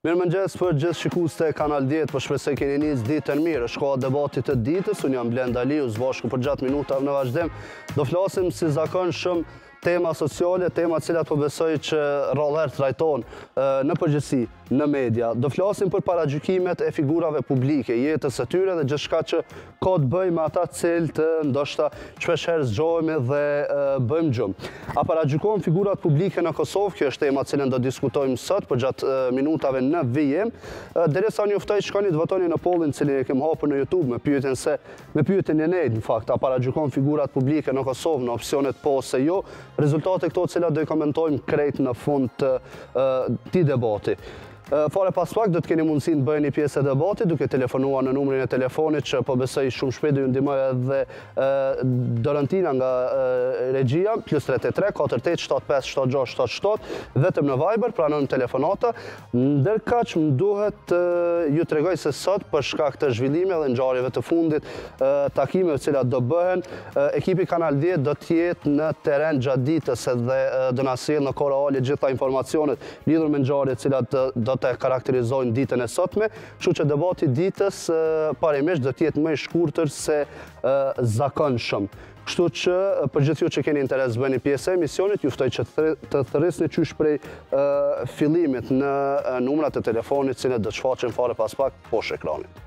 Mirëmëngjes për gjithë shikuesit e Kanal 10, po shpresoj keni nis ditën mirë. Është koha debatit të ditës, unë jam Blend Aliu, së bashku përgjatë minutave në vazhdim. Do flasim si zakonshëm tema sociale, tema të cilat po besoj që rrallëherë trajtohen në përgjithësi në media. Do flasim për paragjykimet e figurave publike, jetesën e tyre dhe gjithçka që ka të bëjë me ata të cilët ndoshta shpeshherë zgjohemi dhe biem në gjumë. A paragjykohen figurat publike në Kosovë, kjo është tema të cilën do diskutojmë sot përgjatë minutave në vijim. Derisa unë ju ftoj shkoni të votoni në pollin të cilin e kemi hapur në Youtube me pyetjen se me pyetjen e njëjtë në fakt, a paragjykohen figurat publike në Kosovë në opsionet po ose jo, rezultate këto të cilat do i komentojmë krejt në fund të këtij debati. Fare pas pak do të keni mundësinë të bëheni pjesë e debatit duke telefonuar në numrin e telefonit që po besoj shumë shpejt do ju ndihmojë edhe Dorantina nga regjia +33 48 75 76 77 vetëm në Viber pranojmë telefonata. Ndërkaq më duhet të ju tregoj se sot për shkak të zhvillimeve dhe ngjarjeve të fundit takimeve të cilat do bëhen ekipi i Kanal 10 do të jetë në terren gjatë ditës edhe do na sjellë në kohë reale gjitha informacionet lidhur me ngjarjet të cilat do të karakterizojnë ditën e sotme, kështu që debati i ditës parimisht do të jetë më i shkurtër se zakonshëm. Kështu që për gjithë ju që keni interes të bëheni pjesë e emisionit, ju ftoj që të thërrisni qysh prej fillimit në numrat e telefonit, të cilët do të shfaqen fare pas pak poshtë ekranit.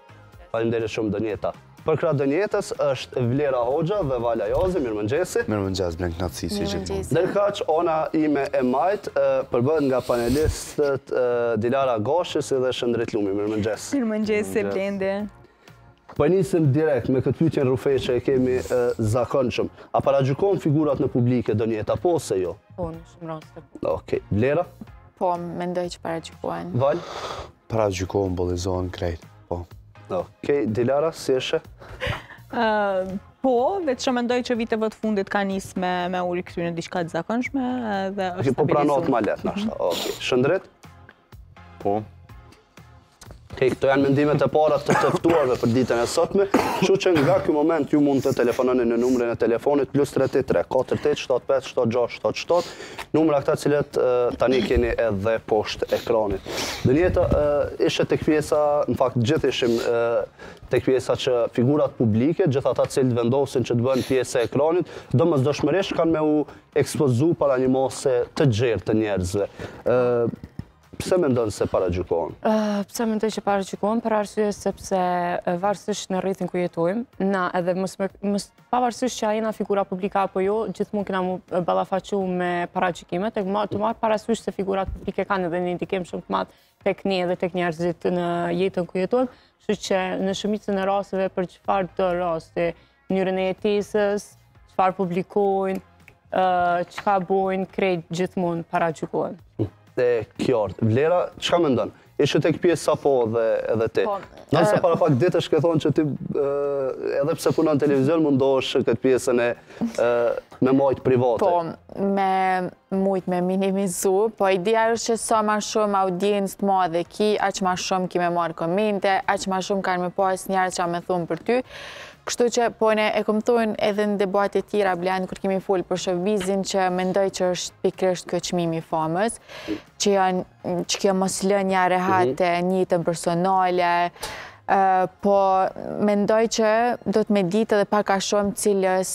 Faleminderit shumë Donjeta. Përkrah Donjetës është Vlera Hoxha dhe Vala Jozi, mirëmëngjesi. Mirëmëngjes, me kënaqësi si gjithmonë. Ndërkaq ana ime e majtë përbëhet nga panelistët Dilara Gashi si dhe Shëndrit Lumi, mirëmëngjes. Mirëmëngjes Blendi. Po nisim direkt me këtë pyetje rrufe që e kemi zakonshëm. A paragjykohen figurat publike Donjeta po ose jo? Po, në shumë raste. Okej, Vlera? Po, mendoj që paragjykohen. Val? Paragjykohen, bullizohen, krejt, po. Okej, Dilara, si e sheh? Po, veç që mendoj që viteve të fundit ka nis me, me u rikthy në diçka të zakonshme dhe është po pranohet ma lehtë, nashta, mhm. ok. Shëndrit? Po. Okej, këto janë mendimet e para të të ftuarve për ditën e sotme, kështu që nga ky moment ju mund të telefononi në numrin e telefonit plus 33, 48, 75, 76, 77, Numra këta të cilët tani keni edhe poshtë ekranit. Donjeta ishe tek pjesa, në fakt gjithë ishim tek pjesa që figurat publike, gjithë ata cilët vendosin që të bëhen pjesë e ekranit, domosdoshmërisht kanë me u ekspozu para një mase të gjerë të njerëzve. Pse mendon se paragjykohen? Pse mendoj që paragjykohen për arsye sepse varësisht në rrethin ku jetojmë, na edhe mos mos pavarësisht që a jena figura publike apo jo, gjithmonë kena mu ballafaqu me paragjykimet, tek ta marr parasysh se figurat publike kanë edhe një ndikim shumë të madh tek ne edhe tek njerëzit në jetën ku jetojmë, kështu që në shumicën e rasteve për çfarëdo rasti mënyrën e jetesës, çfarë publikojnë, çka bojnë, krejt gjithmonë paragjykohen. E qartë, Vlera, çka mendon? Ishe tek pjesa po edhe ti. Po, se para pak ditësh ke thonë që ti, edhe pse punon në televizion, mundohesh këtë pjesën me majtë private. Po, me mujt me minimizu, po ideja është që sa ma shumë audiencë të madhe ki, aq ma shumë ki me marrë komente, aq ma shumë kanë me pas njerë çka me thonë për ty, kështu që po unë e kom thonë edhe në debatet tjera Blendi, kur kemi fol për showbizin që mendoj që është pikërisht ky çmimi i famës, që janë, që ke mos lënja rehat e mhm. n'jetën personale, po mendoj që duhet me ditë edhe pak a shumë cilës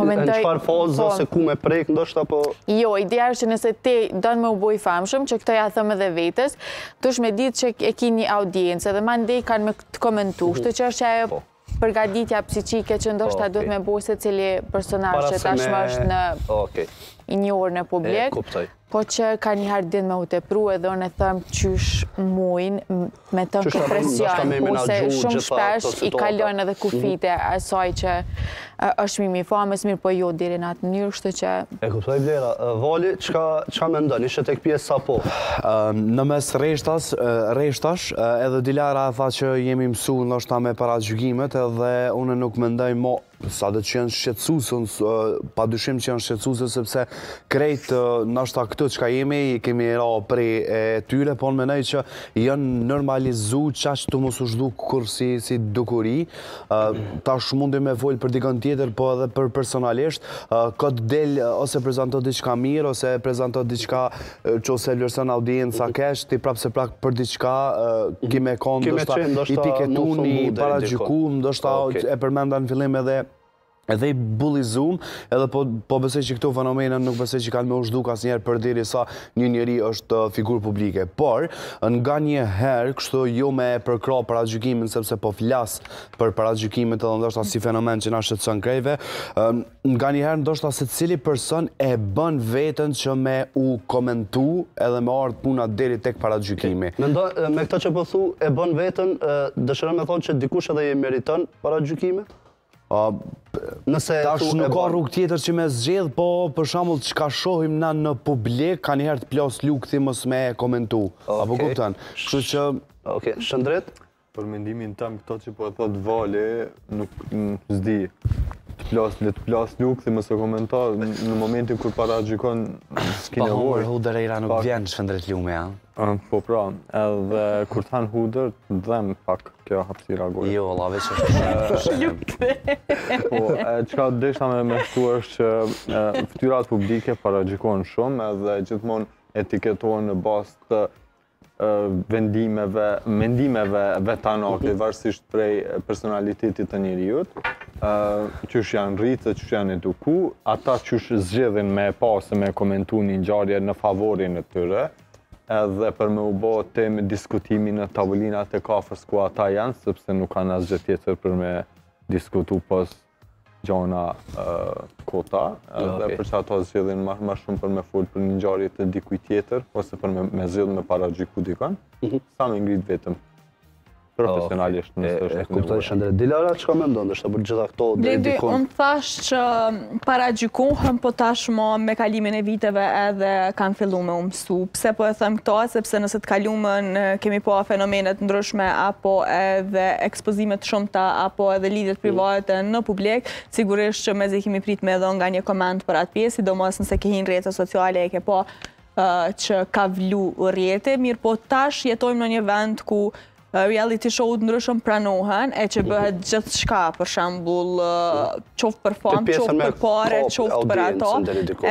Po mendoj... Në çfarë fazë, po, se ku me prekë, ndoshta po... Jo, ideja është që nëse ti don me u bo i famshëm, që këto ia thom edhe vetes, duhesh me ditë që e ki një audiencë, dhe mandej kanë me të komentu, mhm. kshtu që është ajo po. përgaditja psikike që ndoshta duhet me bo secili personazh që tashmë është i njohur në publik. Po që nganjëherë din me u tepru edhe un e thom qysh mujn me tan kët presion kurse shum shpesh i kalon edhe kufijtë e asaj qe ësht çmim i famës mirëpo jo deri në atë mnyrë kshtu që E kuptoj Vlera, Vali çka çka mendon ishe tek pjesa po. Në mes rreshtas rreshtash edhe Dilara e tha që jemi msu ndoshta me paragjykimet edhe unë nuk mendoj mo Sado që janë shqetësuese, padyshim që janë shqetësuese sepse krejt ndoshta këtu çka jemi i kemi ra prej e tyre, po unë mendoj që janë normalizu qaq të mos u zhduk kurr si si dukuri. Tash mundi me fol për dikën tjetër, po edhe për personalisht, kot del ose prezanto diçka mirë ose prezanto diçka Që ose vlerëson audienca keq, ti prapë se prapë për diçka, ki me konë, ndoshta, i piketum, i paragjykum, ndoshta, e përmenda në fillim edhe, edhe i bullizum, edhe po, po besoj që këto fenomene nuk besoj që kanë me u zhduk asnjëherë përderisa një njeri është uh, figurë publike. Por, nganjëherë, kështu jo me e përkrah paragjykimin, sepse po flas për paragjykimet edhe ndoshta si fenomen që na shqetëson krejve, um, nganjëherë ndoshta secili person e bën veten që me u komentu edhe me ardhë puna deri tek paragjykimi. Mendo, me këta që po thu, e bën veten, dëshiron me thonë që dikush edhe e meriton paragjykimin? A, Nëse tash nuk ka rrugë tjetër që me zgjedh, po për shembull çka shohim na në publik, kanjëherë të plas lukthi mos me komentu. Okay. Apo kupton? Kështu që Okej, okay. Shëndrit. Për mendimin tem këto që po e thotë Vale, nuk s'di. Të plas, le të plas lukthi mos e komento në momentin kur paragjykon s'ki po, nevojë. Pa hudër era nuk vjen Shëndrit lume, ja? Po pra, edhe kur të hash hudër, të dhem pak kjo hapsira e gojës. Jo, la veç është shumë shumë. Lukë Po, e çka desha me me shtu është që ftyrat publike paragjykohen shumë edhe gjithmonë etiketohen në bazë të vendimeve, mendimeve vetanake, mhm. varsisht prej personalitetit të njeriut, qysh janë rritë, qysh janë eduku, ata qysh zgjedhin me e pa ose me e komentu një ngjarje në favorin e tyre, edhe për me u bo temë diskutimi në tavolinat e kafës ku ata janë, sepse nuk kanë asgjë tjetër për me diskutu pos Gjana kota, edhe për qato zgjedhin ma shumë për me fol për një ngjarje të dikujt tjetër, ose për me zgjedh me paragjyku dikon, mhm. sa me ngrit veten profesionalisht nëse është në vërë. Shëndrit, Dilara, çka mendon, është për gjithë këto dhe Lindi, dikon? unë thash që paragjykohem, po tashmë me kalimin e viteve edhe kam fillu me u më Su, pse po e them këtë, sepse nëse në të kalumen kemi pa fenomene të ndryshme apo edhe ekspozime të shumta apo edhe lidhjet private në publik, sigurisht që mezi kemi prit me dhanë nga një koment për atë pjesë, sidomos nëse ke hin rrjete sociale e ke pa që ka vlu rrjeti, mirëpo tash jetojmë në një vend ku reality show të ndryshëm pranohen, e që bëhet gjithçka, për shembull, qoftë për famë, qoftë për pare, qoftë për ato,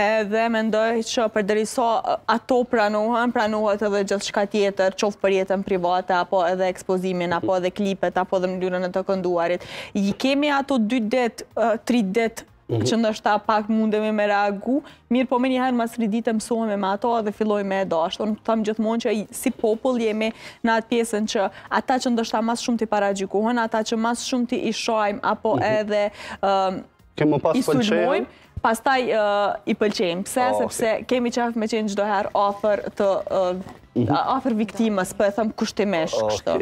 edhe mendoj që përderisa ato pranohen, pranohet edhe gjithçka tjetër, qoftë për jetën private, apo edhe ekspozimin, apo edhe klipet, apo edhe mënyrën e të kënduarit. I kemi ato 2 dit, 3 dit, Mhm. që ndoshta pak mundemi me reagu, mirëpo menjëherë mas tri dite mësohemi me ato dhe fillojmë me e dashtë unë tham gjithmonë që si popull jemi në atë pjesën që ata që ndoshta ma së shumti paragjykohen, ata që ma së shumti i shajmë, apo mhm. edhe i sulmojmë, pastaj i pëlqejmë, pse, oh, sepse kemi qejf me qenë çdoherë afër të mhm. afër viktimës, por po e them kushtimisht, kështu.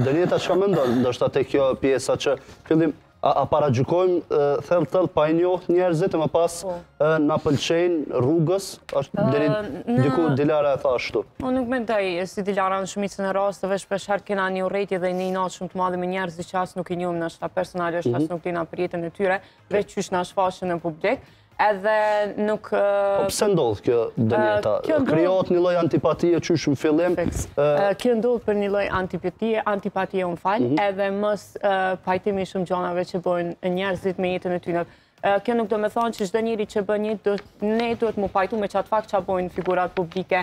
Donjeta, çka mendon, ndoshta te kjo pjesa që fillim, A a paragjykojmë thellë thellë pa i njoht njerëzit e më pas po na pëlqejnë rrugës, e deri diku Dilara e tha ashtu. Unë mendoj si Dilara në shumicën e rasteve shpesh herë kena një urrejtje dhe një inat shumë të madhe me njerëzit që as nuk i njohim ndoshta personalisht as mhm. nuk dimë për jetën e tyre, veç qysh na shfaqen në publik. Edhe nuk... Po pse ndodh kjo Denieta? Krijohet një lloj antipatie qysh në fillim? Kjo ndodh për një lloj antipatie, antipatie unë fal, mhm. edhe mospajtimi i shumë gjanave që bojnë njerëzit me jetën e tyne. Kjo nuk domethonë që çdo njeri që bën një, ne duhet m'u pajtu me qat fakt çka bojnë figurat publike,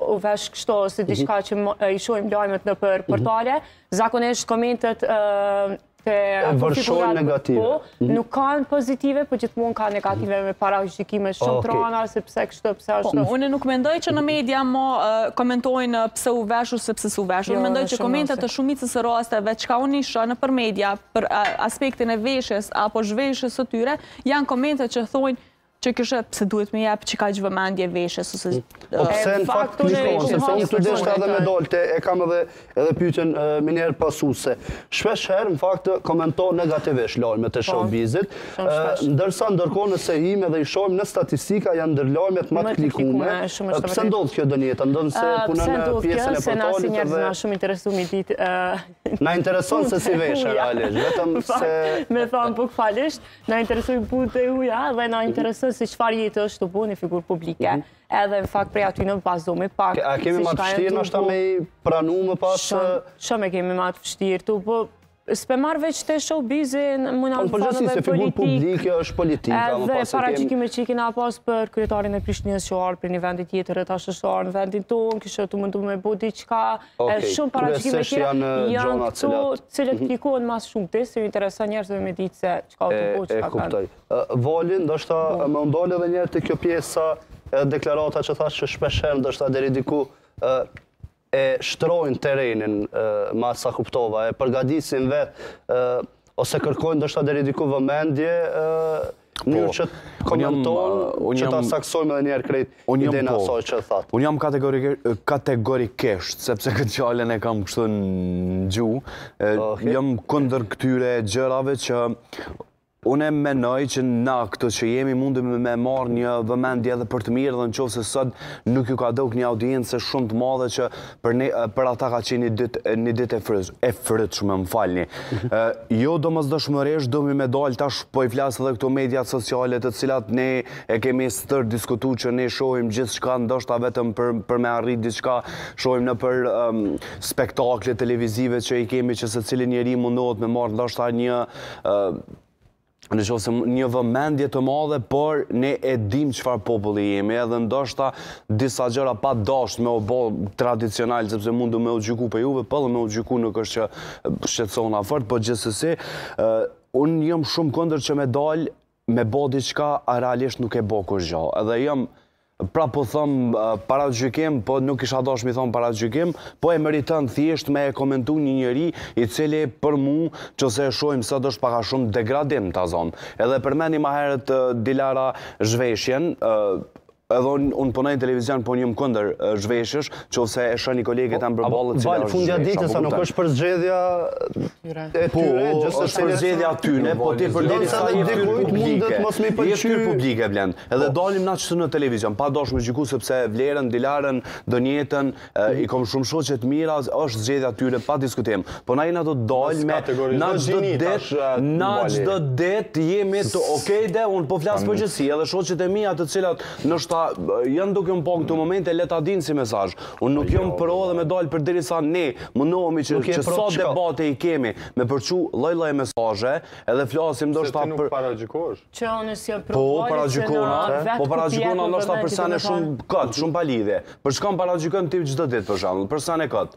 u vesh kështu se mhm. diçka që i shohim lajmet nëpër mhm. portale, zakonisht komentet vërshojnë negative. Po, mhm. nuk kanë pozitive, po gjithmonë ka negative me paragjykime shumë t'rana, se pse kështu, pse po, ashtu. Unë nuk mendoj që në media mo komentojnë pse u veshu, se pse s'u veshu. Jo, unë mendoj që komentet në shumicën e rasteve, çka unë i shoh nëpër media, për aspektin e veshjes, apo zhveshjes së tyre, janë komente që thojnë Që kjo pse duhet me i jep kaq vëmendje veshjes, ose... Po pse në fakt në të njëjtën kohë, sepse unë deshta edhe me dollë, te e kam edhe edhe pyetjen menjëherë pasuese, shpesh herë në fakt komentohen negativisht lajmet e showbizit, ndërsa ndërkohë nëse hyjmë dhe i shohim në statistika janë ndër lajmet ma të klikume, pse ndodh kjo Denieta, meqenëse punon në pjesën e portalit dhe... Pse shumë intereson me ditë... Na intereson se si vishen, realisht, vetëm se... Me thonë bukvalisht, Na interesojnë punët e huja dhe na mhm. intereson se çfarë jete është tu bo një figurë publike. Mhm. Edhe në fakt prej aty në vazhdo me pak. A kemi ma të vështirë ndoshta me pranu më pas? Shumë e kemi ma të vështirë tybe. S'pe marr veç showbizin, mirë po, më fal dhe politikë. publike është politika, më pas e kemi. Edhe paragjykime që i kena pas për kryetarin e Prishtinës që erdh prej një vendit tjetër, e tash është ardhë në vendin tonë, është tu u mundu me bo diçka, Edhe shumë paragjykime tjera, janë këto që klikohen ma së shumti, se u intereson njerëzve me ditë se çka po, çka kanë. Valin, ndoshta me u ndalë edhe njëherë te kjo pjesa e deklarata që thashë që shpeshherë, ndoshta deri diku e shtrojnë terenin, me sa kuptova, e përgatisin vetë, ose kërkojnë, ndoshta deri diku vëmendje, Mirë që të komentojnë, që ta saksojmë edhe njëherë krejt idenë po. e asaj që thatë. Unë jam kategorikisht, sepse këtë fjalën e kam kështu në gjuhë, jam kunder këtyre gjërave që unë e menoj që na këtu që jemi mundemi me marrë një vëmendje edhe për të mirë dhe në qoftë se sot nuk ju ka dok një audience shumë të madhe që Për ne, për ata ka qenë një ditë, një ditë e fryz, e frytshme, më falni. jo domosdoshmërisht, domi me dalë tash, po i flas edhe këto mediat sociale të cilat ne e kemi stërdiskutu që ne shohim gjithçka, ndoshta vetëm për, për me arrit diçka, shohim nëpër um, spektakle televizive që i kemi që secili njeri mundohet me marrë ndoshta një uh, në qoftë se një vëmendje të madhe, por ne e dim çfarë populli jemi, edhe ndoshta disa gjëra pa dasht me u bo tradicional, sepse mundu me u gjyku prej juve, po edhe me u gjyku nuk është që shqetsona fort, po gjithsesi, unë jom shumë kundër që me dalë, me bo diçka, a realisht nuk e bo kurgjo. Edhe jom, Prapë thom paragjykim, po nuk kisha dasht me i thonë paragjykim, po e meriton thjesht me e komentu një njeri i cili për mu, nëse e shohim sot është pak a shumë degradim ta zom. Edhe përmendi ma herët Dilara zhveshjen, edhe unë punoj në televizion po unë jom kundër zhveshjes, Qoftë se e sheh një kolege tanë përballë e cila është zhveshë. Valë, fundja derisa nuk është përzgjedhja e po, tyre. Po, është përzgjedhja tyre, po ti përderisa je fytyrë publike. Je fytyrë publike, Blend. Edhe po. dalim na çdo në televizion, pa dasht me gjyku sepse Vlerën, Dilarën, Donjetën, i kom shumë shoqe të mira, është zgjedhja tyre, pa diskutim. Po na, na do të dalim, e na çdo ditë, na çdo ditë, jemi të okej dhe unë po flas në përgjithësi, edhe shoqet e mija të cilat Ndoshta janë duke më pa në këto momente le ta dinë si mesazh. Unë nuk jom pro edhe me dalë përderisa ne mundohemi që që sa debate i kemi me përçu lloj lloj mesazhe edhe flasim ndoshta për Pse ti nuk paragjykohesh? Që unë s'jom pro vallë që në vetë Po paragjykona ndoshta për sene shumë kot, shumë palidhje. Për çka më paragjykon ti çdo ditë për shembull, për sene kot?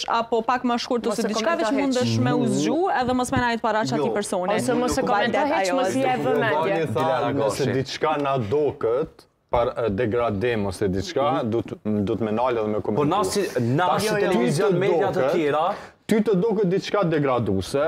apo pak ma shkurt ose diçka veç mundesh me u zgju edhe mos me nejt para qatij personi. Ose mos e komenton hiç, mos i jep vëmendje. Nëse diçka na duket par degradim ose diçka, duhet me nal edhe me komentu. Po na si na si televizion media të tjera, ty të duket diçka degraduse,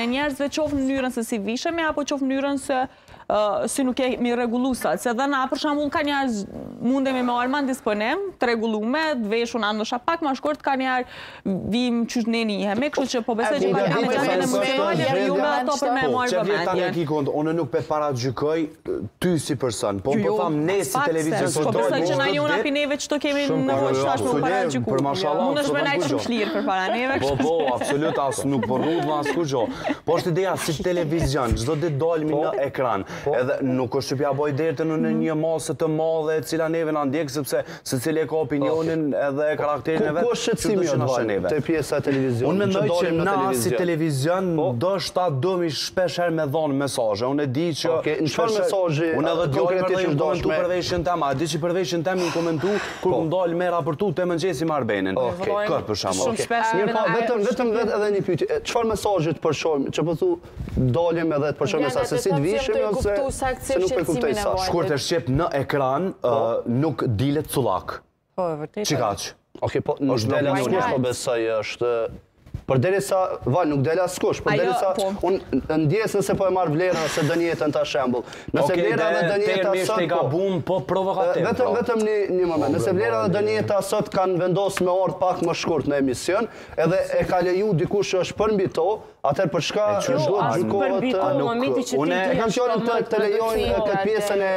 e njerëzve qoftë në mënyrën se si vishemi apo qoftë në mënyrën se si nuk kemi rregullu sot, se dhe na për shembull kanjëherë mundemi me ardh ma n' disponim, të rregullume, të veshuna ndoshta pak më shkurt kanjëherë vim qysh ne njihemi, kështu që po besoj që pak më gjatë emocionale ju me ato për me marrë vëmendje. Unë nuk pe paragjykoj Ty si person, po më jo, po thom ne si televizion së trojnë në gjithë dhe dhe dhe dhe që kemi në vërë shtash me paragjyku Mundesh me nejt shumë shlirë përpara neve Po, po, absolut as nuk po rrudhem as kurgjo Po është ideja si televizion, çdo ditë dalmi po. në ekran po. Edhe nuk është që pja boj dert një mase të madhe e cila neve na ndjek sepse Secili e ka opinionin edhe karakterin e vet. Ku është shqetësimi jot Val te pjesa e televizionit? Unë mendoj që na si televizion ndoshta duhemi shpesh herë me dhënë mesazhe. Unë e di që çfarë mesazhi unë edhe djali më rrejë komentu për veshjen teme, a di që për veshjen teme më komentu kur kom dalë me raportu te mëngjesi me Arbenin. Këtë për shembull. Shumë shpesh. Vetëm vetëm edhe një pyetje. Çfarë mesazhi të përçojmë? Që po thotë Dolim edhe të përçojmë se se si të vishemi jo se se nuk po e kuptoj sa. Shkurt e shqip në ekran nuk dilet cullak. Po, e vërtetë. Qikaq. Okej, po nuk është del askush, po besoj është Përderisa, Val, nuk del askush, përderisa, po. unë ndjesë nëse po e marr Vlerën ose Donjetën si shembull. Nëse Vlera dhe Donjeta sot, po. Bum, po provokativ. Vetëm, po. vetëm një, një moment, nëse Vlera dhe Donjeta sot kanë vendosë me ardh pak më shkurt në emision, edhe e ka leju dikush që është përmbi to, Atëherë për çka duhet me gjykohet të Unë e kam fjalën të lejojnë këtë pjesën e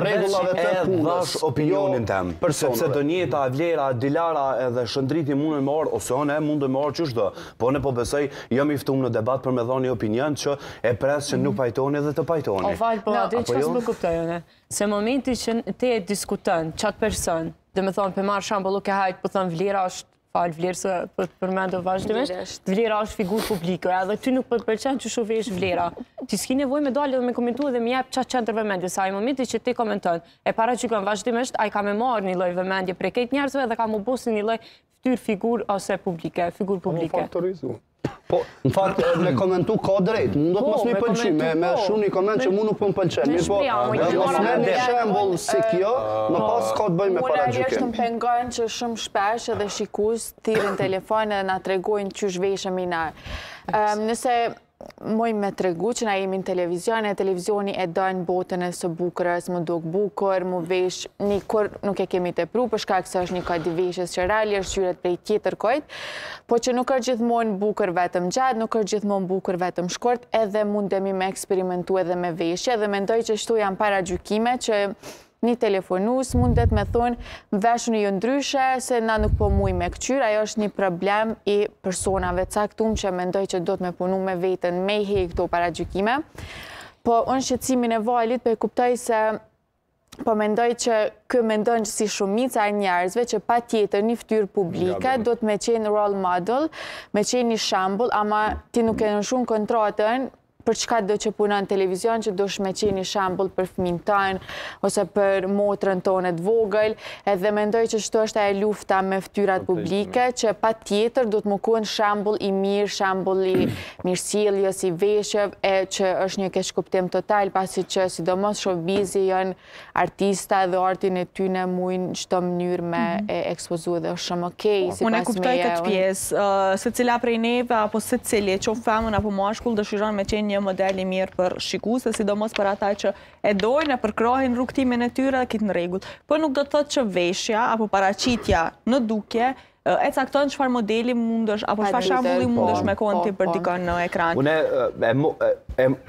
rregullave të punës. Unë opinionin tem, sepse Donjeta, Vlera, Dilara edhe Shëndriti mundën me ardhë ose unë muj me ardhë qysh do. Po unë po besoj jam i ftum në debat për me dhënë një opinion që e pres që nuk pajtoheni edhe të pajtoheni. O fal, po atë çfarë s'po kuptoj unë. Se momenti që ti e diskuton qat person, domethënë po e marr shembull, ok hajt po thom Vlera është Fal Vlerë se po të përmendi vazhdimisht, Vlera është figurë publike, edhe ty nuk po të pëlqen qysh u vesh Vlera. Ti s'ki nevoj me dalë dhe me komentu edhe me i jep qat qendër vëmendje, se momenti që ti komenton, e paragjykon vazhdimisht, ai ka me marrë një lloj vëmendje prej krejt njerëzve dhe ka m'u bo si një lloj ftyrë figurë ose publike, figurë publike. Ka m'u faktorizu. Po, në fakt, me komentu ka drejt, mund do të po, mos me i pëlqy, me, me po. shkru një koment që mu nuk po më pëlqen, mi po, dhe mos me një shembull si kjo, më po. pas ka të bëjë me paragjykim. Mu në veçanti më pengojnë që shumë shpesh edhe shikuesit thirrin telefon edhe na tregojnë qysh veshemi na. Nëse mujmë me tregu që na jemi në televizion, e televizioni e don botën e së bukurës, m'u duk bukur, m'u vesh, një kur nuk e kemi tepru, për çka kështu është një kod i veshjes që realisht, është kqyret prej tjetërkujt, Po që nuk është gjithmonë bukur vetëm gjatë, nuk është gjithmonë bukur vetëm shkurt, edhe mundemi me eksperimentu edhe me veshje, dhe mendoj që qëto janë paragjykime që një telefonues mundet me thonë veshuni ju ndryshe se na nuk po muj me kqyr, ajo është një problem i personave t'caktum që mendoj që duhet me punu me veten me i hjek këto paragjykime. Po unë shqetësimin e Valit po e kuptoj se po mendoj që ky mendon si shumica e njerëzve që patjetër një ftyrë publike duhet me qenë role model, me qenë një shembull, ama ti nuk e nënshkrun kontratën për çkado që punon në televizion që dush me qenë një shembull për fminë tand, ose për motrën tande të vogël, edhe mendoj që qito është e lufta me ftyrat publike, që patjetër duhet me konë shembull i mirë, shembull i mirësjelljes, i veshjeve, e që është një keqkuptim total, pasi që sidomos showbizi jonë artista dhe artin e tyne mujnë në çdo mënyrë me mhm. e ekspozu dhe është shumë okej, sipas meje. Unë e kuptoj këtë pjesë, secila prej neve, apo secili, qoftë femën apo mashkull, dëshiron me qenë një model i mirë për shikues, sidomos për ata që e dojnë e përkrahin rrugëtimin e tyre dhe kjo është në rregull. Po nuk do të thotë që veshja, apo paraqitja në dukje, E cakton çfarë modeli mundësh apo çfarë shembulli mundësh me kon ti për dikon në ekran. Unë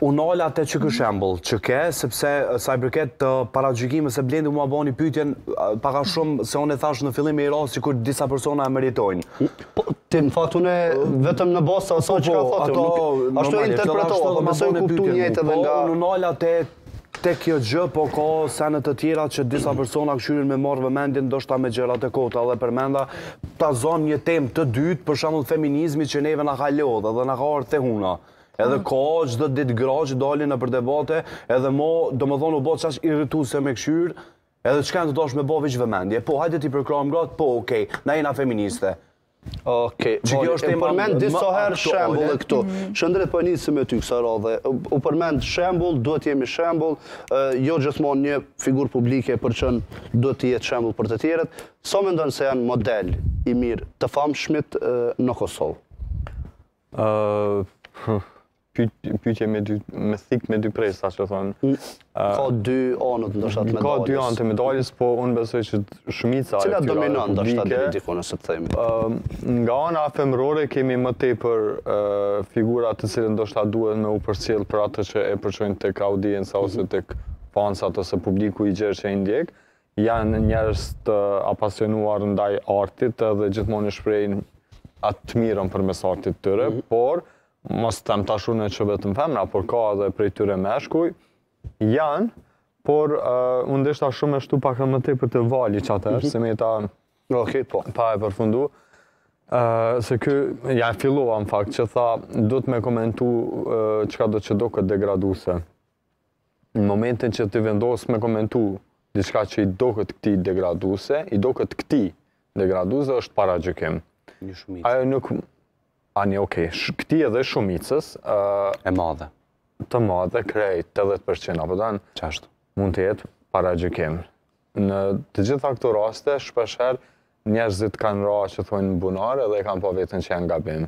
u nala te ky shembull që ke, sepse sa i përket të paragjykimes se Blendi ma boni pyetjen pak a shumë se unë e thash në fillim ka raste kur disa persona e meritojnë. Po, ti në fakt unë vetëm në bazë të asaj që ka thotë, ashtu e interpretova, po besoj u kuptu njëjtë edhe nga. Po, unë u nala te Tek kjo gjë po ka sene të tjera që disa persona kqyrin me marrë vëmendjen ndoshta me gjëra të kota dhe përmenda ta zonë një temë të dytë për shembull feminizmi që neve na ka lodhë dhe na ka ardhë te huna. Edhe ka çdo ditë gra që dalin nëpër debate edhe mo domethënë u bë qaq irrituse me kqyrë edhe që janë tu dashtë me bë veç vëmendje. Po hajde t'i përkrahim gratë, po ok, na jena feministe. Okej. Që kjo është e përmend disa herë shembull këtu. Mhm. Qëndrim po nisim me ty kësa radhe. U përmend shembull, duhet të jemi shembull, jo gjithmonë një figurë publike patjetër duhet të jetë shembull për të tjerët. Sa mendon se janë model i mirë të famshmit në Kosovë? Ëh. pyetje me dy me thikë me dy presa që thonë. Ka dy anët ndoshta të medaljes. Ka dy anë të medaljes, po unë besoj që shumica e tyre. Cila dominon ndoshta deri diku nëse të themi. Ëm nga ana femërore kemi më tepër figura të cilët ndoshta duhet me u përcjell për atë që e përçojnë tek audienca ose mhm. tek fansat ose publiku i gjerë që i ndjek. Janë njerëz të apasionuar ndaj artit dhe gjithmonë shprehin atë të mirën përmes artit të tyre, mhm. por mos them tash unë që vetëm femra, por ka edhe prej tyre meshkuj, janë, por uh, unë deshta shumë me shtu pak më tepër te Vali që atëherë, mm -hmm. se me ta... Ok, po. Pa e përfundu, uh, se ky ja filloi në fakt, që tha, duhet me komentu uh, çkado që doket degraduse. në momentin që ti vendos me komentu diçka që i doket këti degraduse, i doket këti degraduse është paragjykim. Një shumicë. Ajo nuk... Ani okej, okay. këti edhe shumicës... Uh, e madhe. Të madhe, krejt, 80%, apo kanë? Qashtu. Mund të jetë paragjykim. Në të gjitha këto raste, shpeshherë njerëzit kanë ra që thonë n'bunar edhe kanë pa vetën që janë gabim.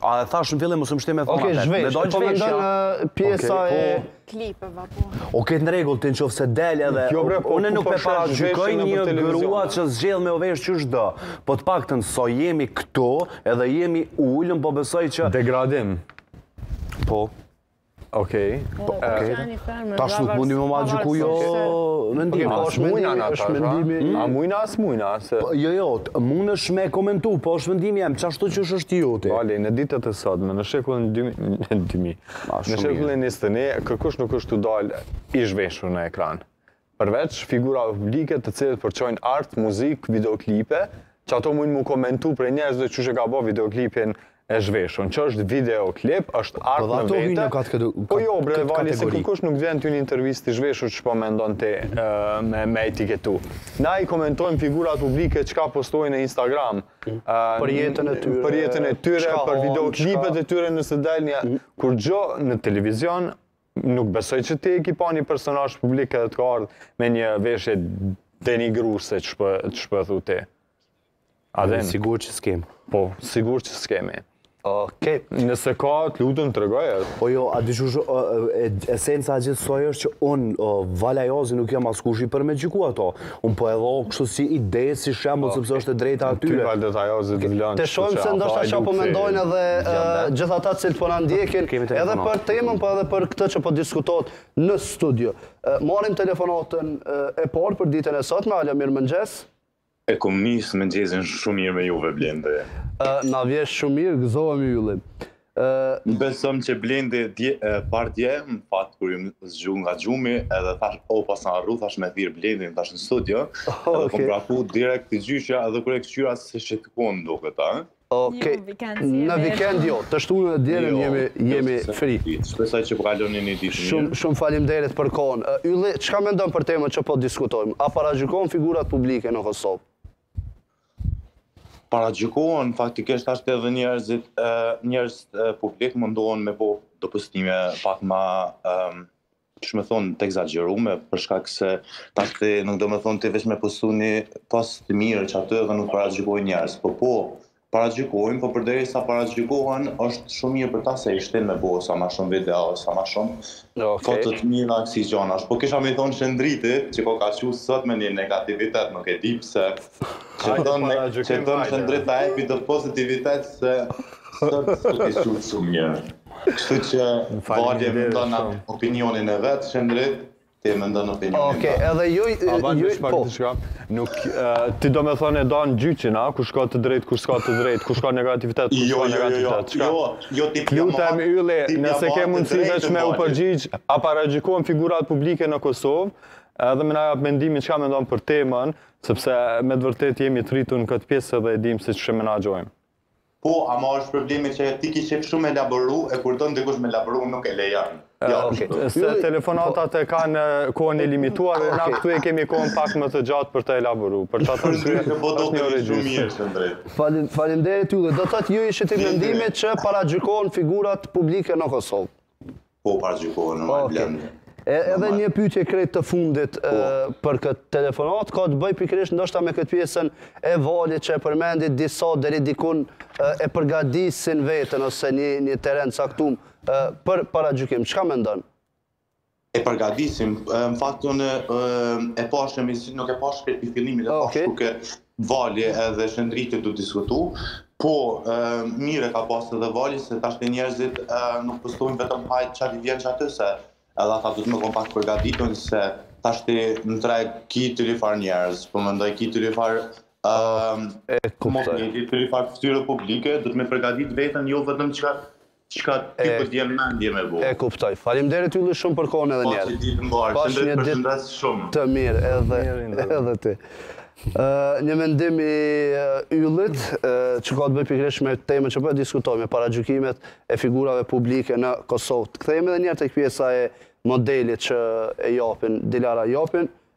A e thash në fillim mos më shti me thonë atë. Me dalë zhveshja. Pjesa e klipeve apo. Okej në rregull ti në qoftë se del edhe jo, po, unë nuk po e paragjykoj një grua që zgjedh me u vesh qysh do. Po të paktën sa jemi këtu edhe jemi ulun po besoj që degradim. Po. Okej. Tash nuk mund ti me ma gjyku jo mendimin. Po është mujna në ta, mendimi. A mujna a s'mujna, se... Po, jo, jo, mundesh me e komentu, po është mendimi jem, qashtu qysh është joti. Vali, në ditët e sotme, në shekullin 2000, në shekullin 21, kërkush nuk është tu dalë i zhveshur në ekran. Përveç figurave publike të cilat përçojnë art, muzikë, videoklipe, që ato mujnë mu komentu prej njerëzve qysh e ka bo videoklipin e zhveshun, që është videoklip, është art në vete, po jo bre Vali se kërkush nuk vjen te një intervistë i zhveshur që po mendon ti me me etiketu. Na i komentojmë figurat publike çka postojnë në Instagram, për jetën e tyre, për jetën e tyre, për videoklipet e tyre nëse dalin, kurgjo në televizion, Nuk besoj që ti e ki pa një personazh publik edhe të ka ardhë me një veshje denigruse që po, që po e thu ti. Adem. Sigur që s'kem. Po, sigur që s'kemi. Okej, nëse ka, të lutëm tregoje. Po jo, a di qysh është, esenca gjithë ksaj është që unë, Vala Jozi nuk jam askushi për me gjyku ato. Unë po e thom kështu si ide, si shembull po, sepse është e drejta e tyre. Ty Valdo ta jo zë vlon. Të shohim se ndoshta çka po mendojnë edhe gjithë ata të cilët po na ndjekin, edhe për temën, po edhe për këtë që po diskutohet në studio. Marrim telefonatën e parë për ditën e sotme, alo mirëmëngjes. E kom nisë mëngjesin shumë mirë me juve Blendi. Na vjen shumë mirë, gëzohemi Ylli. Unë besom që Blendi dje, pardje, më fal kur jom zgju nga gjumi, edhe thash, o, paskna harru, thash me thirrë Blendin, thash në studio, oh, edhe okay. po direkt te gjyshja, edhe kur e këqyra se që të konë do këta. Oke, në vikend jo, të shtunë dhe të dielën jo, jemi, jo, jemi fri. Shpresoj që po kaloni po një ditë një. Shumë, shumë faleminderit për konë. Ylli, çka mendon për temën që po diskutojmë? A paragjykohen figurat publike në Kosovë? Paragjykohen, faktikisht asht edhe njerëzit, njerëzit publikë mundohen me bo do postime pak ma, qysh me thonë, të ekzagjerume, për shkak se tash ti nuk do me thonë ti veç me postu një post të mirë që aty edhe nuk paragjykojnë njerëz, po po, Paragjykojnë, po përderisa paragjykohen është shumë mirë për ta se i shtin me bo sa ma shumë video, sa ma shumë foto të mira ksi gjonash. Po kisha me i thonë Shëndritit, që koka çu sot me një negativitet, nuk e di pse, që don Shëndrit ta jepi të pozitivitet se sot s'koke çu shumë mirë. Kështu që Vali e mendon opinionin e vet Shëndrit, Ti e mendon opinionin Ok, pa. edhe jo... A ban me shpak po. diçka? Nuk, ti do me thonë e dan gjyqin, a? Kush ka të drejt, kush ka të drejt, kush ka negativitet, kush jo, ka jo, jo, negativitet. Jo, jo, jo, jo, jo, ti pja më hatë... Ylli, nëse ke mundësi veç me u përgjigj, a paragjykohen figurat publike në Kosovë, edhe me na jap mendimin çka mendon për temën, sepse me të vërtetë jemi të rritur në këtë pjesë dhe e dim se si e menaxhojmë. Po, ama është problemi që ti ki qef shumë me elaboru, e kur don dikush me elaboru, nuk e lejon. Jo, se telefonatat e kanë kohën e limituar, dhe na këtu e kemi kohën pak më të gjatë për të elaboru. Për atë arsye, është po një orë e shumë mirë, që ndrej. Faleminderit ty, dhe do të thotë ju ishit i mendimit që paragjykohen figurat publike në Kosovë. Po paragjykohen, normal, Blend. Edhe një pyetje krejt të fundit po. për këtë telefonat, ka të bëjë pikërisht ndoshta me këtë pjesën e Valit që e përmendi disa deri dikund e përgatisin veten ose një një terren caktum për paragjykim. Çka mendon? E përgatisim, në fakt unë e pashë emisionin, nuk e pashë këtë prej fillimit, e pashë okay. Vali edhe Shëndriti tu diskutu. Po mir e ka pas edhe Vali se tashti njerzit nuk postojn vetëm hajt çka t'i vjen qaty se edhe ata duhet me kon pak të përgatitur se tashti në treg ki çdo lloj far njerz po mendoj ki çdo lloj far mos mjeti çdo lloj far ftyre publike duhet me përgatit veten jo vetëm që Çka ty po të vjen në mendje me bo. E kuptoj. Faleminderit Ylli shumë për kohën edhe një herë. Paçi ditë të mbarë. Paçi një ditë, përshëndes shumë, të mirë edhe edhe ti. Një mendim i Yllit që ka të bëjë pikërisht me temën që po e diskutojmë, paragjykimet e figurave publike në Kosovë. Të kthehemi edhe një herë tek pjesa e modelit që e japin, Dilara, japin.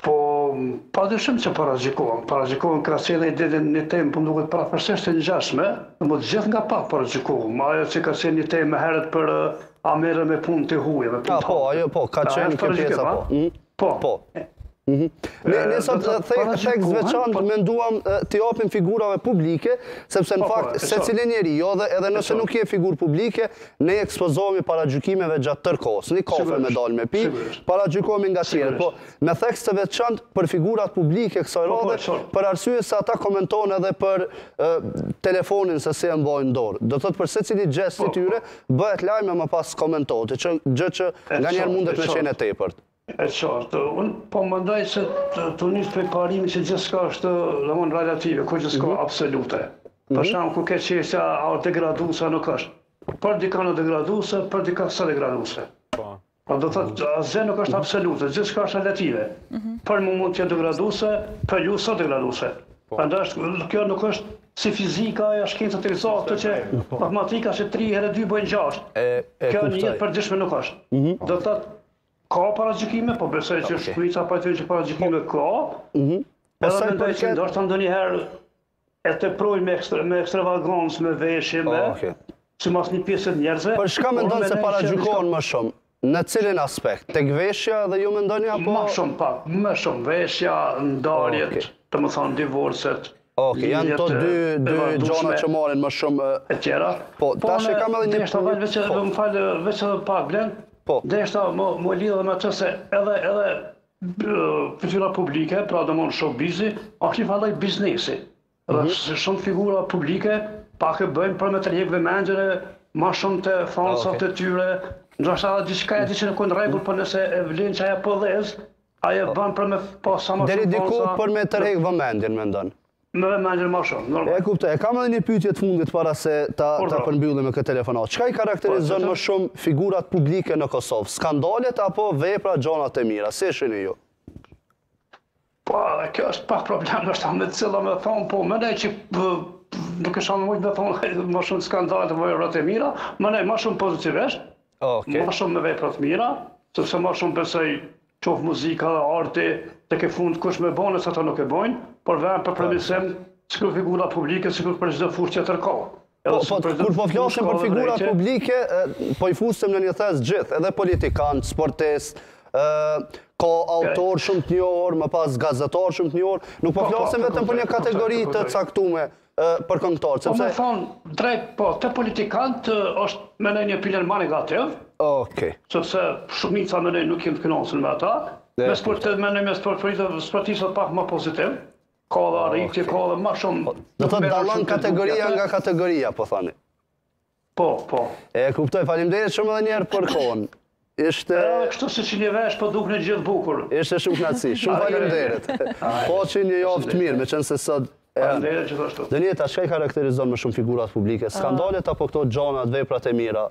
Po, padyshim që paragjykohen. Paragjykohen. Ka qenë edhe një temë po më duket përafërsisht e ngjashme, dhe ma të gjithë nga pak paragjykohem. Ajo që ka qenë një temë më herët për a merremi me punë të huaja, me punë të hapura. Po, ajo po, ka qenë kjo pjesa po. Po. Po. Ne sot theks theks të veçantë menduam t'i japim figurave publike, sepse në fakt secili njeri, jo edhe nëse nuk je figurë publike, Ne ekspozohemi paragjykimeve gjatë tërë kohës. Një kafe me dalë me pi, paragjykohemi nga tjerët, po me theks të veçantë për figurat publike kësaj radhe, për arsye se ata komentohen edhe për telefonin se si e mbajnë në dorë. Do të thotë për secili gjest i tyre bëhet lajm e më pas komentohet, gjë që nganjëherë mundet me qenë e tepërt. E qartë. Unë po mendoj se tu u nis prej parimi se gjithçka është domethënë relative, nuk është gjithçka mhm. absolute. Mhm. Për shembull ku ke çështja a është degraduese nuk është. Për dikon është degraduese, për dikon s'është degraduese. Po. Po do thotë mhm. asgjë nuk është absolute, gjithçka është relative. Për mua mund të jetë degraduese, për ju s'është degraduese. Po. Prandaj është kjo nuk është si fizika e shkencat ekzakte që po. matematika që 3 herë 2 bëjnë 6. Kjo në jetën e përditshme nuk është. Do të Ka paragjykime, po besoj që është shprica pa qenë që ka paragjykime po, ka. Mhm. Po sa i përket, ndoshta ndonjëherë e teproj me ekstra, me ekstravagancë, me veshje, me oh, okay. që nxis një pjesë të njerëzve. Për çka mendon se paragjykohen më shumë? Në cilin aspekt? Tek veshja edhe ju mendoni apo më shumë pak, më shumë veshja, ndarjet, okay. domethënë divorcet. Ok, janë këto dy dy gjona që marrin më shumë e tjera. Po, po tash e kam edhe një pyetje. Vetë që po. më fal, vetë edhe pa blen. Po. Deshta me me lidhë me atë se edhe edhe fytyrat publike, pra domethënë showbizi, është një farë lloj biznesi. Dhe mm -hmm. shumë figura publike pak e bëjnë për me tërhekë vëmendjen e ma shumë te fansat okay. të tyre, ndoshta edhe diçka e diçka në kundër rregull, po nëse e vlen çaja po dhez, Ai e bën për me pa sa më shumë Deri diku për me tërheq vëmendjen mendon. Më vëmendjen më shumë, normal. E kuptoj. E kam edhe një pyetje të fundit para se ta ta përmbyllim me këtë telefonatë. Çka i karakterizon po, më shumë figurat publike në Kosovë? Skandalet apo vepra gjonat e mira? Si e shihni ju? Po, kjo është pak problem, është ta me të cilë me thonë, po, menoj që nuk e shumë mujtë me thonë, më shumë skandalet apo vepra të mira, menoj më shumë pozitivisht, Okay. Ma shumë me vepra t'mira, sepse ma shumë besoj qoftë muzika, arti, tek e fundit kush me bo, nëse ata nuk e bojnë, por vend për përmisim, sikur figura publike, sikur për çdo fushë tjetër ka. Po, po, kur po flasim për figura publike, po i fusim në një thes gjithë, edhe politikanë, sportistë, ka autorë shumë të njohur, më pas gazetarë shumë të njohur, nuk po, po flasim vetëm për një kategori të caktume, për këngëtarë, sepse... Domethonë, drejt, po, te politikant është menoj një opinion ma negativ, Oke. sepse shumica menoj nuk jem të kënaqun me ata, me sportet menoj me sportistët pak ma pozitiv, ka dhe arritje, ka dhe ma shumë... Po, domethënë dallon kategoria nga kategoria, po thani. Po, po. E kuptoj, faleminderit shumë edhe njëherë për kohën. Ishte Edhe kështu siç jeni vesh po dukeni gjithë bukur. Ishte shumë kënaqësi. Shumë faleminderit. Paçi një javë të mirë, meqenëse sot Faleminderit gjithashtu. Donjeta, çka i karakterizon më shumë figurat publike? Ah. Skandalet apo këto gjanat, veprat e mira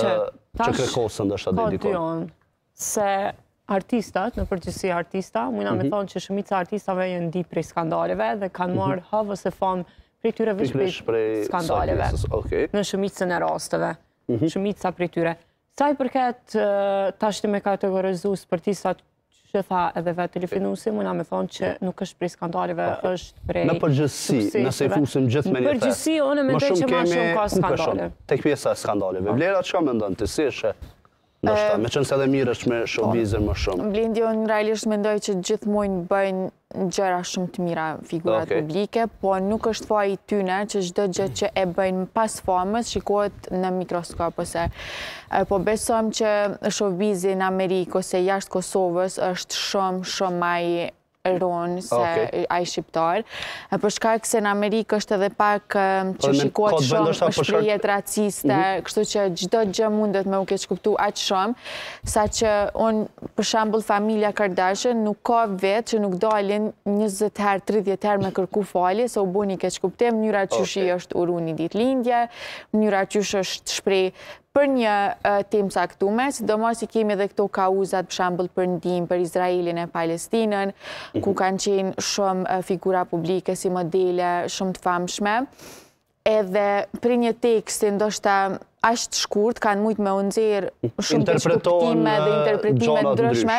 që kërkohen ndoshta deri diku? Po, se artistat, në përgjithësi artista, mujna me mhm. thonë që shumica artistave janë ditë prej skandaleve dhe kanë mhm. marë hov e famë prej tyre veç prej skandaleve. Në shumicën e rasteve. Mhm. Shumica prej tyre. Sa i përket tashti me kategorizu sportistat që tha edhe vetë telefonusi, muj me thonë që nuk është prej skandaleve, është prej... Në përgjësi, nëse i fusim gjithë me një thes. Përgjësi, unë mendoj që ma shumë ka skandale. Tek pjesa e skandaleve. Vlera, çka mendon ti si është? Ndoshta, meqenëse edhe mirë është me showbizin po, më shumë. Blendi, unë realisht mendoj që gjithmonë bëjnë gjëra shumë të mira figurat publike, po nuk është faji i tyne që çdo gjë që e bëjnë pas famës shikohet në mikroskop, ose po besojmë që showbizi n'Amerikë ose jashtë Kosovës është shumë, shumë ma i rëndë se ai shqiptar, për shkak se në Amerikë është edhe pak që shikohet shumë, për shprehjet raciste, mhm. kështu që çdo gjë mundet me u keqkuptu aq shumë, sa që unë për shembull familja Kardashian nuk ka vit që nuk dalin 20 herë, 30 herë me kërku falje, se u bo një keqkuptim, mënyra qysh është uru një ditëlindje, mënyra qysh është shpreh për një temë caktume, sidomos i kemi dhe këto kauzat, për shembull për ndihmë, për Izraelin e Palestinën, mhm. ku kanë qenë shumë figura publike si modele, shumë të famshme, edhe për një tekst, si ndoshta është shkurt, kanë mujtë me u nxjerr shumë keqkuptime dhe interpretime të ndryshme,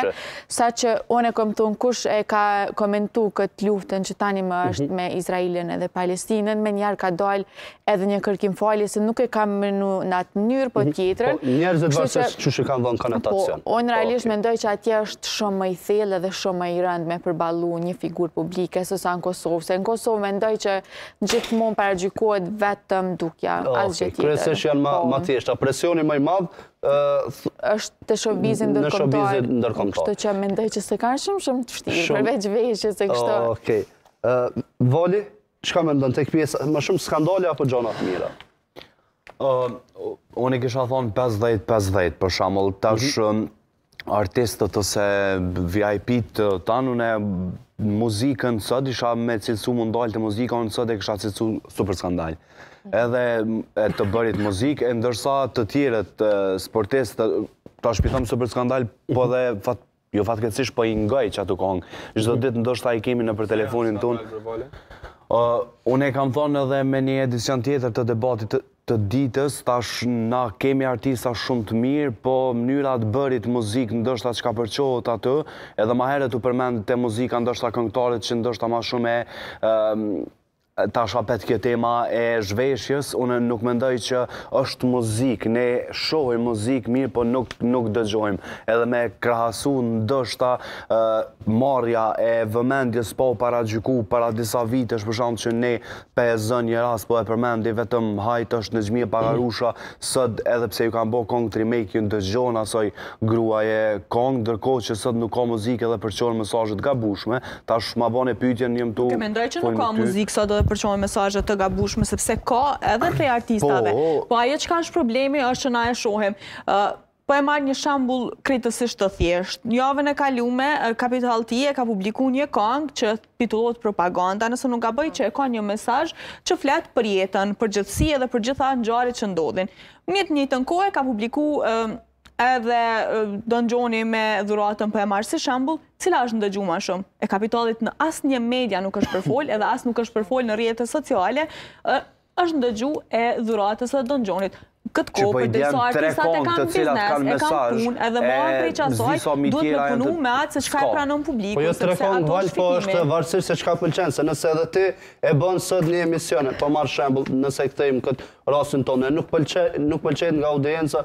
sa që unë e kom thonë kush e ka komentu këtë luftën që tani më mhm. është me Izraelin edhe Palestinën, menjëherë ka dalë edhe një kërkim falje se nuk e kam menu në atë mënyrë për po, tjetërën. Po, njerëzit vërses që që kanë dhënë konotacion. Po, unë realisht po, mendoj që atje është shumë më i thellë dhe shumë më i rëndë me përballu një figurë publike se sa në Kosovë. Se në Kosovë mendoj që gjithmonë paragjykohet vetëm dukja, asgjë tjetër. Kryesisht janë ma po. thjeshta, presioni më i madhë, është te showbizi ndërkombëtar. Kështu që mendoj që s'e kanë shumë shumë të vështirë, përveç veshjes e kështu. Voli, Çka mendon te kjo pjesë më shumë skandale apo gjana të mira? unë i kisha thonë 50-50, për shembull, tash mhm. artistët ose VIP-at tanë, unë muzikën sot kisha me cilësu m'u ndal te muzika, unë sot e kisha cilësu super skandal. Edhe e të bërit muzikë, e ndërsa të tjerët sportistë, ta shpitam super skandal, po dhe Jo fatkeqësisht po e ngoj qat kongë. Çdo ditë ndoshta i kemi nëpër telefonin tonë. Ë unë e kam thonë edhe me një edicion tjetër të debatit të, të ditës, tash na kemi artista shumë të mirë, po mënyra e të bërit muzikë ndoshta çka përçohet aty, edhe ma herët u përmend te muzika ndoshta këngëtarët që ndoshta ma shumë e Tash hapet kjo tema e zhveshjes, unë nuk mendoj që është muzikë, ne shohim muzikë mirë, po nuk, nuk dëgjojmë. Edhe me krahasu ndoshta uh, marrja e vëmendjes pa u paragjyku para disa vitesh, për shembull qe ne po e zëmë një rast, po e përmendi vetëm hajt është Nexhmije Pagarusha, sot edhe pse ju kanë bo kongët remake, ju ndëgjohen asoj gruaje kongët, ndërkohë që sot nuk ka muzikë edhe përçohen mesazhe t'gabushme, Tash ma bane pyetjen ti mu. Nuk e mendoj që nuk ka muzikë sot dhe përçojnë mesazhe të gabushme sepse ka edhe prej artistave. Po, po ajo çka është problemi është që na e shohim. Po e marrë një shembull krejtësisht të thjeshtë. Javën e kalume, Kapital T e ka publiku një kangë që titullohet Propaganda, nëse nuk gaboj, që e ka një mesazh që flet për jetën, në përgjithësi edhe për gjitha ngjarjet që ndodhin. N'të njëjtën kohë ka publiku Edhe Don Xhoni me Dhuratën po e marr si shembull, cila është ndëgju ma shumë? E Capitalit në asnjë media nuk është përfol, edhe as nuk është përfol në rrjetet sociale, është ndëgju e Dhuratës dhe Don Xhonit. Këtë kohë, po për të sa artistat e kanë biznes, e kanë punë, edhe ma prej qasaj, duhet me punu me atë se çka e pranon publiku, po sepse ato është fitimi. Po është varësisht se çka pëlqen, se nëse edhe ti e bën sot një emision, po marr shembull, nëse e kthejmë këtë rasin tonë, nuk pëlqehet nga audienca,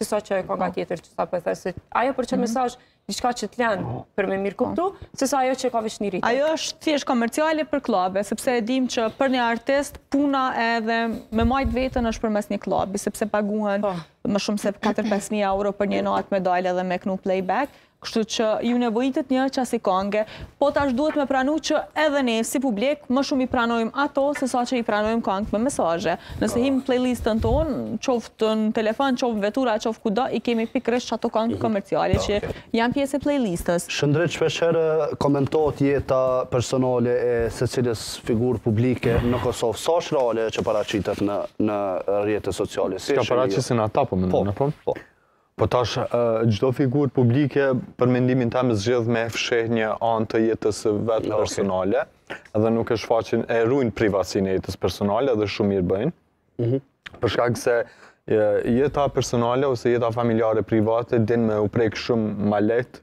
sesa që kanga tjetër që sa e përmendshe, ajo përçon mhm. mesazh diçka që të len për me mirë po. kuptu, sesa ajo që ka veç një ritëm. Ajo është thjesht komerciale për kllabe, sepse e dim që për një artist puna edhe me majt veten është përmes një kllabi, sepse paguhen po. më shumë se 4-5 mijë euro për një natë me dalë edhe me knu playback, Kështu që ju nevojitet një qasi kange, po tash duhet me pranu që edhe ne si publik më shumë i pranojmë ato se sa që i pranojmë kangët me mesazhe. Nëse him në playlistën tonë, qoftë në telefon, qoftë në vetura, qoftë kudo, i kemi pikërisht qato kangë komerciale që janë pjesë e playlistës. Shëndrit shpeshherë komentohet jeta personale e secilës figure publike në Kosovë. Sa është reale ajo që paraqitet në rrjetet sociale? Si e shihni ju? Çka paraqisin ata po mendon apo? Po, po. Po tash çdo figurë publike për mendimin tem zgjedh me fsheh një anë të jetës së vet okay. personale edhe nuk e shfaqin e rujnë privacinë e jetës personale edhe shumë mirë bëjnë. Mhm. Mm për shkak se jeta personale ose jeta familjare private din me u prek shumë ma lehtë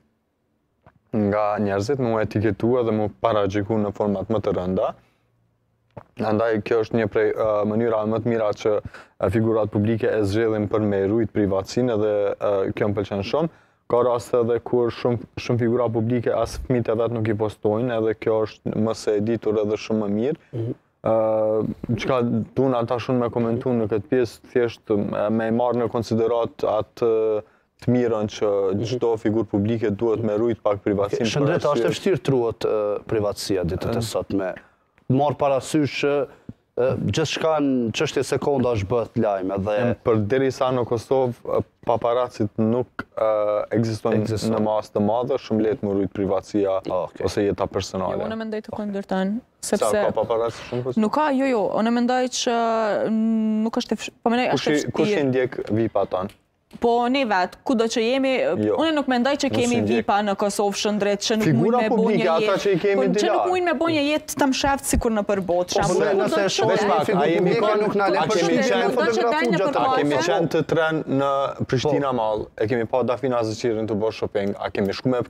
nga njerëzit m'u etiketu edhe m'u paragjyku në format më të rënda. Andaj kjo është një prej uh, mënyrave më të mira që uh, figurat publike e zgjedhin për me rujt privatësinë dhe uh, kjo më pëlqen shumë. Ka raste edhe kur shumë shumë figura publike as fëmijët e vet nuk i postojnë, edhe kjo është më së e ditur edhe shumë më mirë. Ëh, mhm. uh, çka duan ata shumë me komentu në këtë pjesë, thjesht me marr në konsideratë atë uh, të mirën që mhm. çdo figurë publike duhet me rujt pak privatësinë. Shëndrit, a, është e vështirë t'ruhet privatësia ditët e sotme, marrë parasysh që gjithçka në çështje sekondash bëhet lajme dhe... Përderisa në Kosovë, paparacit nuk ekzistojnë në masë të madhe, shumë lehtë me rujtë privatësia ah, ose jeta personale. Jo, unë mendoj të kundërtën, sepse... S'ka paparacë shumë këtu? Nuk ka, jo, jo, unë mendoj që nuk është... Po Kush i ndjek vipat tanë? Po ne vetë, kudo që jemi, jo. unë nuk mendoj që kemi vipa në Kosovë Shëndrit, që nuk mujnë me bo një jetë, po që nuk mujnë me bo një jetë të msheftë sikur nëpër botë, që amë nuk do që të dhe, a jemi ka nuk na le për shembull që me fotografu gjatë të A kemi qenë të tre në Prishtina Mall, e kemi pa Dafina Zeqirin tu bo shopping, a kemi shku me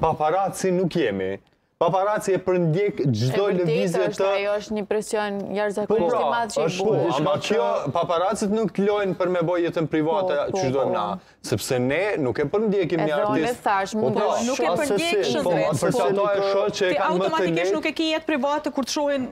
Paparaci nuk jemi. Paparaci e përndjek çdo lëvizje të... E ajo është një presion jashtëzakonisht po, i madh që po, po, ama kjo paparacit nuk të lojnë për me bo jetën private po, që çdo na, sepse ne nuk e përndjekim një artist. Edhe unë thash, mund të nuk e përndjek Shëndrit. Për çfarë e shoh që e kanë më të lehtë? Ti automatikisht nuk e ki jetë private kur të shohin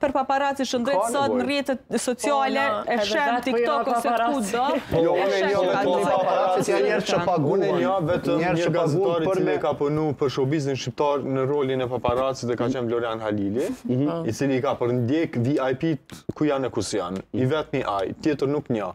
Për paparaci Shëndrit sot në rrjetet sociale po, e sheh TikTok ose kudo. Po, jo, unë e njoh vetëm një paparaci janë njerëz që paguhen. Unë e njoh vetëm njerëz që paguhen për me ka punu për showbizin shqiptar në rolin e paparacit dhe ka qenë Florian Halili, mhm. i cili i ka përndjek VIP-t ku janë e ku s'janë. I vetmi ai, tjetër nuk njoh.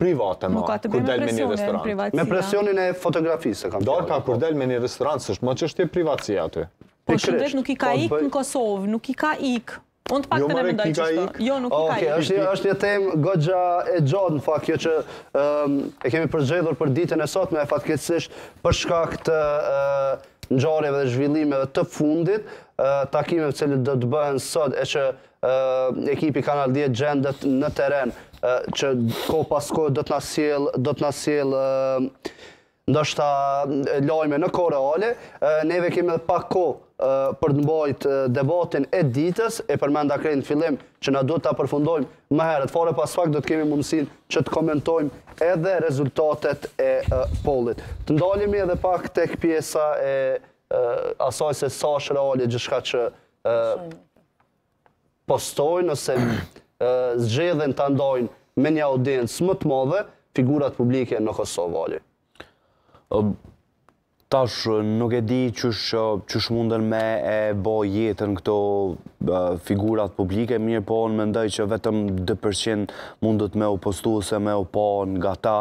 private ma, kur del me një restorant. Me presionin e fotografisë e kam fjalën. Darka kur del me një restorant, s'është më çështje privatësie aty. Po Shëndrit nuk i ka hiç në Kosovë, nuk i ka hiç. Unë të paktën e mendoj kështu. Jo, nuk i ka hiç. Oke, është një temë goxha e gjatë në fakt, kjo që e kemi përzgjedhur për ditën e sotme e fatkeqësisht për shkak të ngjarjeve dhe zhvillimeve të fundit, takimeve të cilat do të bëhen sot e që ekipi Kanal 10 gjendet në terren që kohë pas kohe do të na sjell do të na sjell ndoshta lajme në kohë reale neve kemi edhe pak kohë për të mbajt debatin e ditës e përmenda krejt në fillim që na duhet ta përfundojmë më herët fare pas pak do të kemi mundësinë që të komentojmë edhe rezultatet e pollit të ndalemi edhe pak tek pjesa e asaj se sa është reale gjithçka që postojnë ose zgjedhin ta ndajnë me një audiencë më të madhe figurat publike në Kosovë, Ali? Tash nuk e di qysh munden me e bo jetën këto figurat publike, mirëpo unë mendoj që vetëm 2% mundet me u postu ose me u pa nga ta,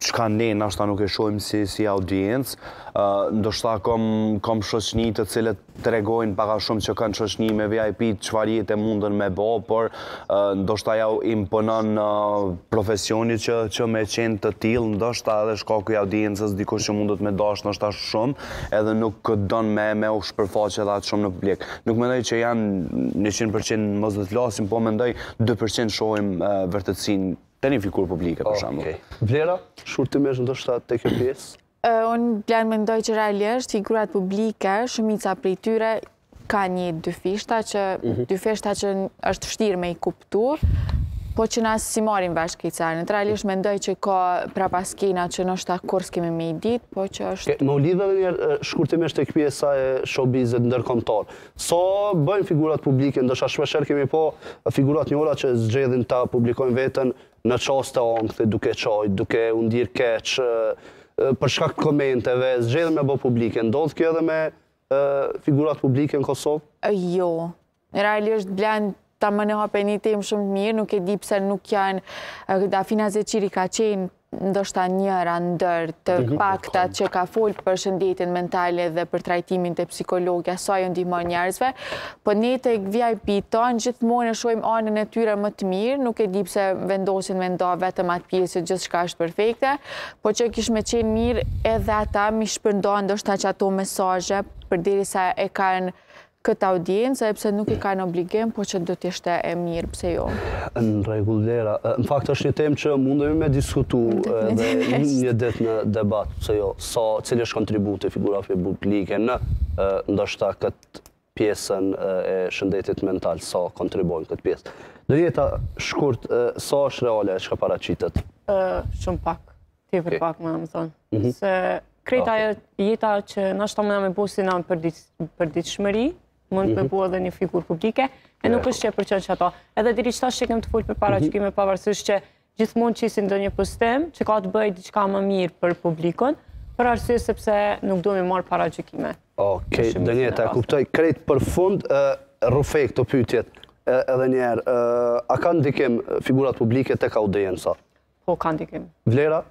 çka ne nashta nuk e shohim si si audiencë, ë ndoshta kam kam shoqni të cilët tregojnë pak a shumë që kanë shoqni me VIP çfarë jetë munden me bo, por ë ndoshta ia imponon edhe profesioni që që me qenë të tillë, ndoshta edhe shkaku i audiencës dikush që mundet me dashtë ndoshta shumë, edhe nuk don me me u shpërfaq edhe atë shumë në publik. Nuk mendoj që janë 100% mos të flasim, po mendoj 2% shohim vërtetësinë Të një figurë publike, për shumë. Okej. Vlera, shkurtimisht ndoshta te kjo pjesë? Unë Blend mendoj që realisht figurat publike, shumica prej tyre, kanë një dyfish, ta që, mhm, dyfish ta që është vështirë me i kuptu, po që na s'i marrim vesh. Po realisht mendoj që ka prapaskena që ndoshta kurrë s'kemi me i ditë, po që është... Më u lidhë dhe njerë shkurtimisht te pjesa e showbizit ndërkombtar. S'e bëjnë figurat publike, ndërsa shpesh herë kemi pa figura të njohura që zgjedhin ta publikojnë veten në çaste ankthi, duke qajt, duke u ndier keq, për shkak të komenteve, zgjedhin me bo publike. Ndodh kjo edhe me figurat publike në Kosovë? Jo. Realisht Blen Tamon e hape një temë shumë të mirë, nuk e di pse nuk janë, Dafina Zeqiri ka qenë ndoshta njëra ndër të pakta që ka folë për shëndetin mental dhe për trajtimin te psikologia, sa ju ndihmon njerëzve, por po ne te VIP-at tanë gjithmonë e shohim anën e tyre më të mirë, nuk e di pse vendosin me nda vetëm atë pjesë që gjithçka është perfekte, po që kish me qenë mirë edhe ata me i shpërnda ndoshta qato mesazhe, përderisa e kanë Këtë audiencë, edhe pse nuk e kanë obligim, po që do të ishte e mirë, pse jo. Në rregull Vlera, në fakt është një temë që mundemi me diskutu edhe një ditë në debat, pse jo, sa, cili është kontributi i figurave publike në ndoshta këtë pjesën e shëndetit mental, sa kontribojnë në këtë pjesë. Dorieta, shkurt, sa është reale ajo çka paraqitet? Shumë pak. Tepër pak me thonë. Mhm. Se krejt ajo jeta që ndoshta munet me bo si në përditshmëri, munet me mhm. bo edhe një figurë publike, e nuk është që e përçon qato. Edhe deri qetash kemi fol për para mhm. gjykime pavarësisht që gjithmonë qesin ndonjë postim, që ka të bëjë diçka më mirë për publikun, për arsye sepse nuk don me marrë paragjykime. Ok, dhe një të kuptoj, krejt për fund, rreth kësaj pytjes, edhe njëherë, a kanë ndikim figurat publike tek audienca? Po, kanë ndikim. Vlera?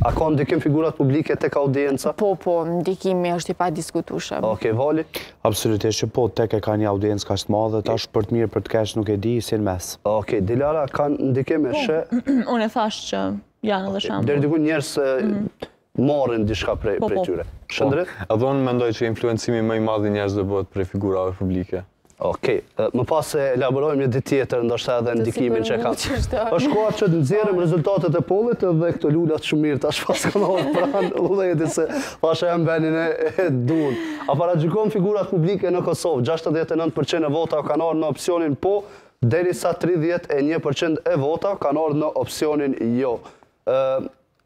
A kanë ndikim figurat publike tek audienca? Po, po, ndikimi është i padiskutueshëm. Oke, Vali? Absolutisht që po, tek e kanë një audiencë kaq të madhe, tash për të mirë, për të keq, nuk e di, si në mes. Oke, Dilara, kanë ndikim e shë? Po, unë e thashë që janë dhe shembull. Deri dikun njerëz mhm. marrin diçka prej prej tyre. Shkëndrit? Edhe unë mendoj që influencimi më i madh i njerëzve bëhet prej figurave publike. Okej. Më pas e elaborojmë një ditë tjetër, ndoshta edhe ndikimin që ka. Të sipërmbushur çdo. Është koha që të nxjerrim rezultatet e pollit dhe këto lulet shumë mirë tash paska marrë pranë vullnetit se thashë jam n'venin e duhur. A paragjykon figurat publike në Kosovë, gjashtëdhjetë e nëntë për qind e votave kanë ardhur në opsionin po, derisa tridhjetë e një për qind e votave kanë ardhur në opsionin jo.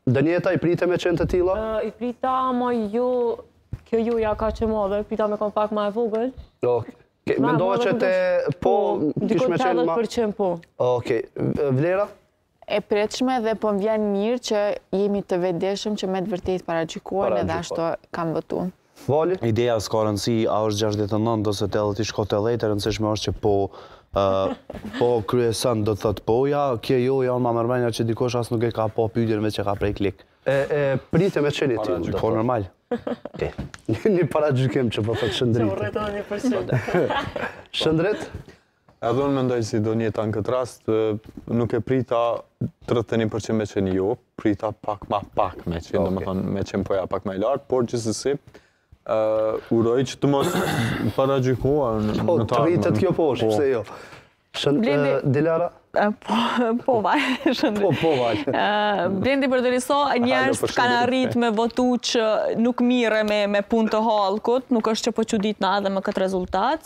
Donjeta i prite me qenë të tilla? I prita ama jo kjo joja ka qenë madhe, prita me kon pak ma e vogël. Ok. Mendova që te po, po kish me qenë ma... për qenë po. Ok. Vlera? E pritshme edhe po më vjen mirë që jemi të vetëdijshëm që me të vërtet paragjykohen edhe ashtu kam votu. Vali? Ideja s'ka rëndësi a është gjashtëdhjetë e nëntë ose tetëdhjetë t'i shkon tetëdhjetë e rëndësishme është që po po kryeson do të thotë poja, kjo joja ma merr mendja që dikush as nuk e ka pa pyetjen veç e ka prek klik. E e prite me qenë ti. Po normal. Ti. Një paragjykim që po thotë Shëndrit. Çohet një përshëndetje. Shëndrit. Edhe unë mendoj si Donjeta në këtë rast, nuk e prita tridhjetë e një për qind me qenë jo, prita pak ma pak me qenë, okay. domethënë me qenë poja pak ma i lartë, por gjithsesi, uh, uroj që të mos paragjykohen po, të armën. Po, të kjo poshë, po. pse jo. Shën, Blendi... uh, Dilara? Po, po vaj, shëndë. Po, po vaj. Uh, Blendi përderisa njerëzit kanë arrit me votu që nuk merremi me punë të hallkut, nuk është që po çuditna edhe me këtë rezultat,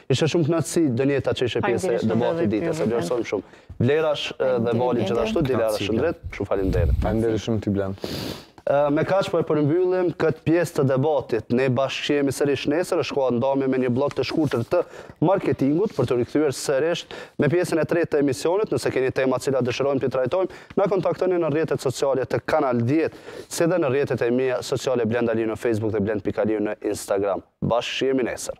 Ishte shumë kënaqësi Donjeta që ishe pjesë e debatit të ditës, e vlerësojmë shumë. Vlera edhe Vali gjithashtu, Dilara Shëndrit, shumë faleminderit. Faleminderit shumë ty Blend. Me kaq po e përmbyllim këtë pjesë të debatit. Ne bashkë jemi sërish nesër, është koha të ndahemi me një bllok të shkurtër të marketingut për t'u rikthyer sërish me pjesën e tretë të emisionit, nëse keni tema të cilat dëshironi t'i trajtojmë, Na kontaktoni në rrjetet sociale të Kanal dhjetë, si dhe në rrjetet e mia sociale Blend Aliu në Facebook dhe blend pik aliu në Instagram. Bashkë jemi nesër!